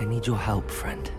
I need your help, friend.